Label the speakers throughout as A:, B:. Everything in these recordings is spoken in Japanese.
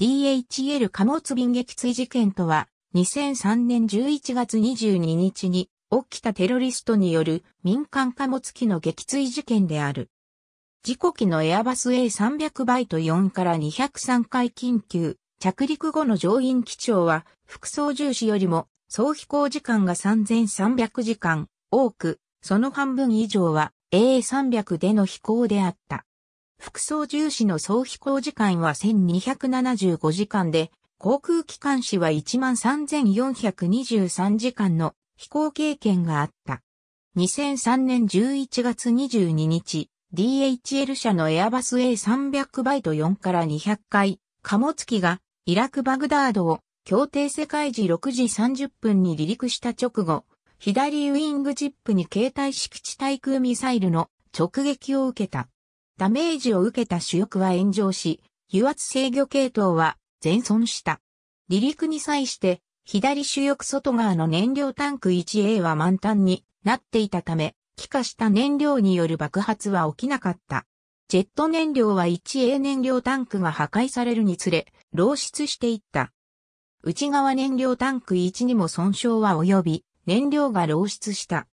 A: DHL 貨物便撃墜事件とは、2003年11月22日に起きたテロリストによる民間貨物機の撃墜事件である。事故機のエアバス A300 バイト4から203回緊急、着陸後の乗員機長は、副操縦士よりも総飛行時間が3300時間多く、その半分以上は A300 での飛行であった。副操縦士の総飛行時間は1275時間で、航空機関士は13,423時間の飛行経験があった。2003年11月22日、DHL 社のエアバス A300 バイト4から200回、貨物機がイラクバグダードを協定世界時6時30分に離陸した直後、左ウィングチップに携帯式地対空ミサイルの直撃を受けた。ダメージを受けた主翼は炎上し、油圧制御系統は全損した。離陸に際して、左主翼外側の燃料タンク 1A は満タンになっていたため、気化した燃料による爆発は起きなかった。ジェット燃料は 1A 燃料タンクが破壊されるにつれ、漏出していった。内側燃料タンク1にも損傷は及び、燃料が漏出した。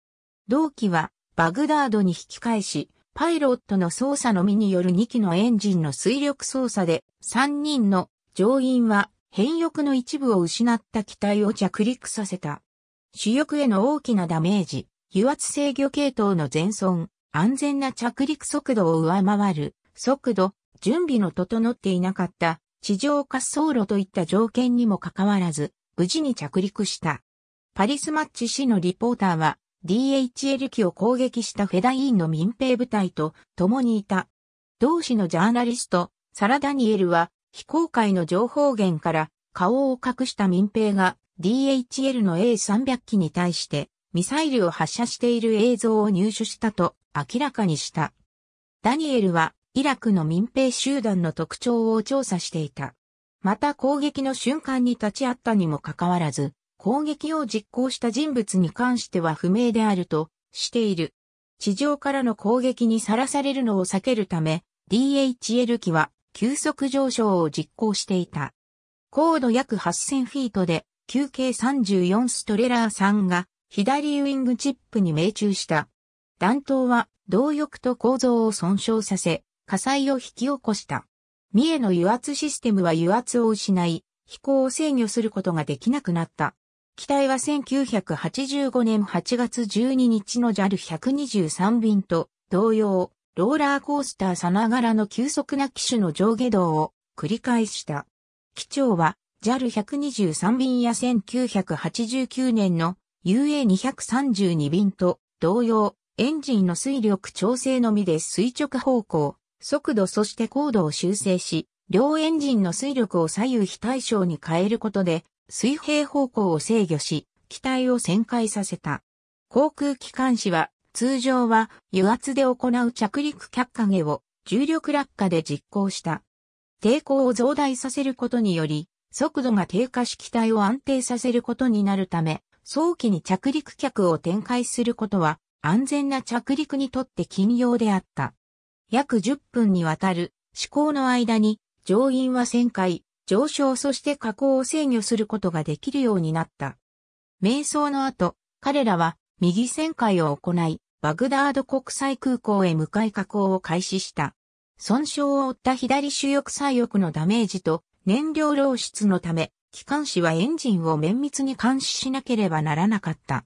A: 同機はバグダードに引き返し、パイロットの操作のみによる2機のエンジンの水力操作で3人の乗員は変翼の一部を失った機体を着陸させた。主翼への大きなダメージ、油圧制御系統の全損、安全な着陸速度を上回る速度、準備の整っていなかった地上滑走路といった条件にもかかわらず、無事に着陸した。パリスマッチ市のリポーターは、DHL 機を攻撃したフェダインの民兵部隊と共にいた。同氏のジャーナリスト、サラ・ダニエルは、非公開の情報源から顔を隠した民兵が DHL の A300 機に対してミサイルを発射している映像を入手したと明らかにした。ダニエルはイラクの民兵集団の特徴を調査していた。また攻撃の瞬間に立ち会ったにもかかわらず、攻撃を実行した人物に関しては不明であるとしている。地上からの攻撃にさらされるのを避けるため、DHL 機は急速上昇を実行していた。高度約8000フィートで、休憩34ストレラー3が左ウィングチップに命中した。弾頭は動翼と構造を損傷させ、火災を引き起こした。三重の油圧システムは油圧を失い、飛行を制御することができなくなった。機体は1985年8月12日の JAL123 便と同様、ローラーコースターさながらの急速な機種の上下動を繰り返した。機長は JAL123 便や1989年の UA232 便と同様、エンジンの水力調整のみで垂直方向、速度そして高度を修正し、両エンジンの水力を左右非対称に変えることで水平方向を制御し、機体を旋回させた。航空機関士は、通常は油圧で行う着陸脚下下を重力落下で実行した。抵抗を増大させることにより、速度が低下し機体を安定させることになるため、早期に着陸脚を展開することは、安全な着陸にとって緊要であった。約10分にわたる試行の間に、乗員は旋回、上昇そして下降を制御することができるようになった。瞑想の後、彼らは右旋回を行い、バグダード国際空港へ向かい下降を開始した。損傷を負った左主翼左翼のダメージと燃料漏出のため、機関士はエンジンを綿密に監視しなければならなかった。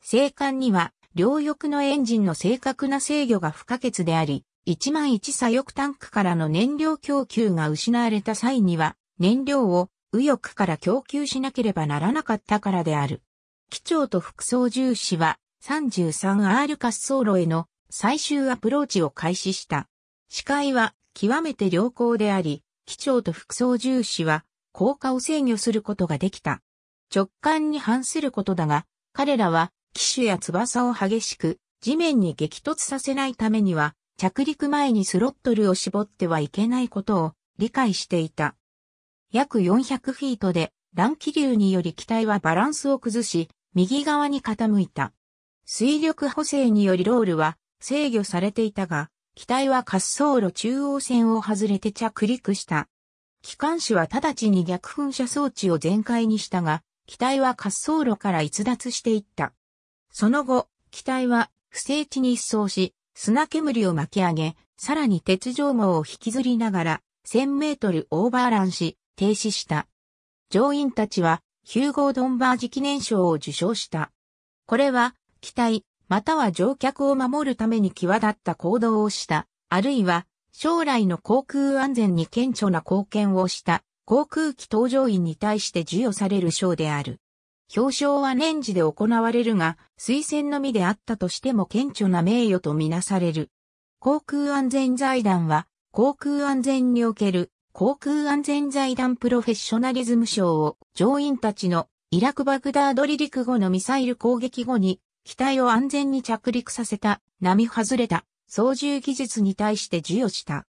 A: 生還には、両翼のエンジンの正確な制御が不可欠であり、1万1左翼タンクからの燃料供給が失われた際には、燃料を右翼から供給しなければならなかったからである。機長と副操縦士は 33R 滑走路への最終アプローチを開始した。視界は極めて良好であり、機長と副操縦士は降下を制御することができた。直感に反することだが、彼らは機種や翼を激しく地面に激突させないためには着陸前にスロットルを絞ってはいけないことを理解していた。約400フィートで乱気流により機体はバランスを崩し、右側に傾いた。水力補正によりロールは制御されていたが、機体は滑走路中央線を外れて着陸した。機関士は直ちに逆噴射装置を全開にしたが、機体は滑走路から逸脱していった。その後、機体は不正地に一掃し、砂煙を巻き上げ、さらに鉄条網を引きずりながら、1000メートルオーバーランし、停止した。乗員たちは、ヒューゴー・ドンバージ記念賞を受賞した。これは、機体、または乗客を守るために際立った行動をした、あるいは、将来の航空安全に顕著な貢献をした航空機搭乗員に対して授与される賞である。表彰は年次で行われるが、推薦のみであったとしても顕著な名誉とみなされる。航空安全財団は、航空安全における航空安全財団プロフェッショナリズム賞を乗員たちのイラクバグダード離陸後のミサイル攻撃後に機体を安全に着陸させた並外れた操縦技術に対して授与した。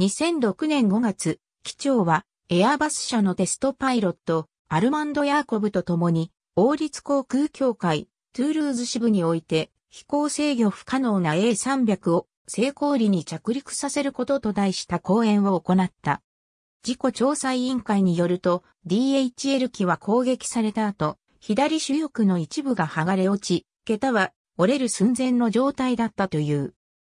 A: 2006年5月、機長はエアバス社のテストパイロットアルマンド・ヤーコブと共に王立航空協会トゥールーズ支部において飛行制御不可能な A300 を成功裏に着陸させることと題した講演を行った。事故調査委員会によると DHL 機は攻撃された後、左主翼の一部が剥がれ落ち、桁は折れる寸前の状態だったという。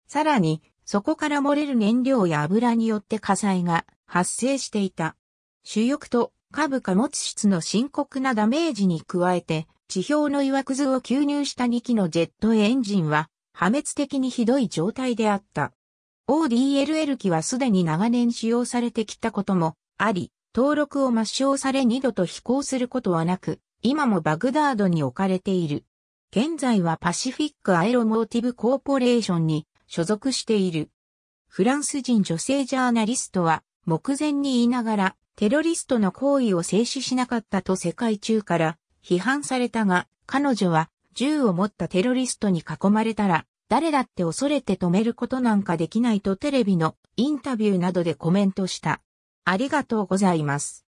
A: さらに、そこから漏れる燃料や油によって火災が発生していた。主翼と下部貨物室の深刻なダメージに加えて、地表の岩くずを吸入した2機のジェットエンジンは破滅的にひどい状態であった。ODLL 機はすでに長年使用されてきたこともあり、登録を抹消され二度と飛行することはなく、今もバグダードに置かれている。現在はパシフィックアイロモーティブコーポレーションに所属している。フランス人女性ジャーナリストは目前に言いながらテロリストの行為を制止しなかったと世界中から批判されたが、彼女は銃を持ったテロリストに囲まれたら誰だって恐れて止めることなんかできないとテレビのインタビューなどでコメントした。ありがとうございます。